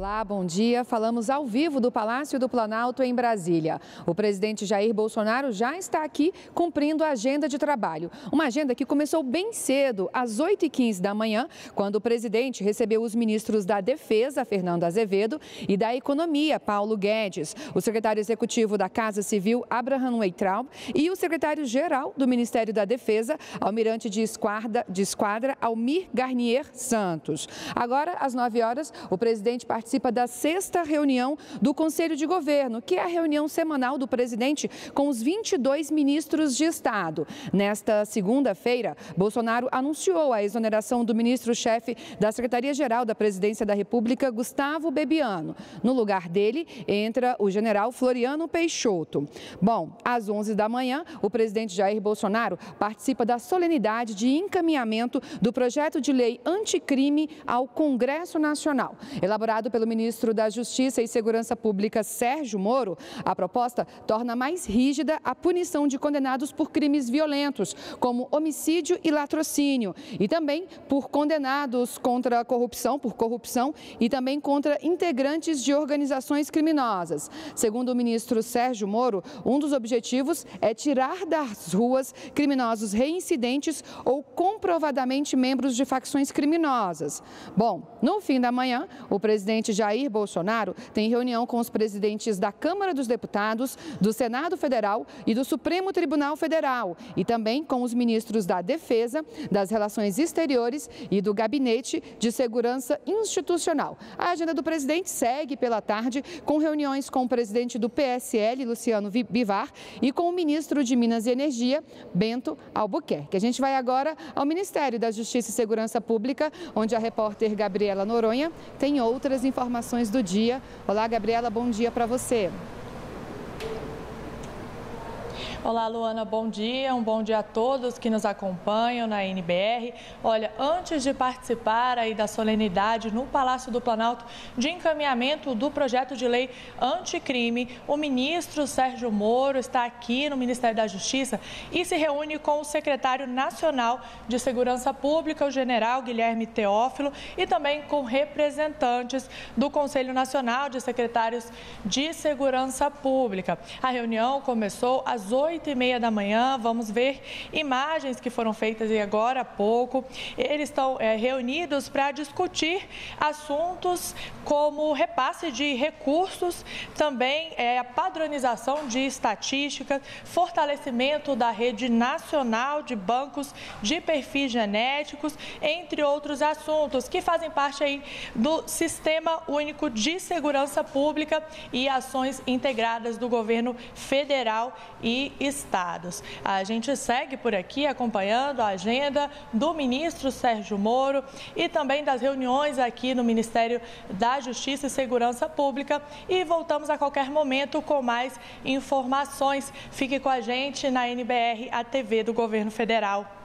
Olá, bom dia. Falamos ao vivo do Palácio do Planalto em Brasília. O presidente Jair Bolsonaro já está aqui cumprindo a agenda de trabalho. Uma agenda que começou bem cedo, às 8h15 da manhã, quando o presidente recebeu os ministros da Defesa, Fernando Azevedo, e da Economia, Paulo Guedes, o secretário executivo da Casa Civil, Abraham Weitraub, e o secretário-geral do Ministério da Defesa, almirante de esquadra, de esquadra Almir Garnier Santos. Agora, às 9 horas, o presidente participa participa da sexta reunião do Conselho de Governo, que é a reunião semanal do presidente com os 22 ministros de Estado. Nesta segunda-feira, Bolsonaro anunciou a exoneração do ministro-chefe da Secretaria-Geral da Presidência da República, Gustavo Bebiano. No lugar dele entra o general Floriano Peixoto. Bom, às 11 da manhã, o presidente Jair Bolsonaro participa da solenidade de encaminhamento do projeto de lei anticrime ao Congresso Nacional, elaborado pelo ministro da Justiça e Segurança Pública, Sérgio Moro, a proposta torna mais rígida a punição de condenados por crimes violentos, como homicídio e latrocínio, e também por condenados contra a corrupção, por corrupção e também contra integrantes de organizações criminosas. Segundo o ministro Sérgio Moro, um dos objetivos é tirar das ruas criminosos reincidentes ou comprovadamente membros de facções criminosas. Bom, no fim da manhã, o presidente presidente Jair Bolsonaro tem reunião com os presidentes da Câmara dos Deputados, do Senado Federal e do Supremo Tribunal Federal e também com os ministros da Defesa, das Relações Exteriores e do Gabinete de Segurança Institucional. A agenda do presidente segue pela tarde com reuniões com o presidente do PSL, Luciano Bivar, e com o ministro de Minas e Energia, Bento Albuquerque. A gente vai agora ao Ministério da Justiça e Segurança Pública, onde a repórter Gabriela Noronha tem outras informações informações do dia. Olá, Gabriela, bom dia para você. Olá, Luana, bom dia. Um bom dia a todos que nos acompanham na NBR. Olha, antes de participar aí da solenidade no Palácio do Planalto de encaminhamento do projeto de lei anticrime, o ministro Sérgio Moro está aqui no Ministério da Justiça e se reúne com o secretário nacional de Segurança Pública, o general Guilherme Teófilo, e também com representantes do Conselho Nacional de Secretários de Segurança Pública. A reunião começou às 8 8 e meia da manhã. Vamos ver imagens que foram feitas agora há pouco. Eles estão é, reunidos para discutir assuntos como repasse de recursos, também é, a padronização de estatísticas, fortalecimento da rede nacional de bancos de perfis genéticos, entre outros assuntos que fazem parte aí do Sistema Único de Segurança Pública e ações integradas do governo federal e estados. A gente segue por aqui acompanhando a agenda do ministro Sérgio Moro e também das reuniões aqui no Ministério da Justiça e Segurança Pública e voltamos a qualquer momento com mais informações. Fique com a gente na NBR, a TV do Governo Federal.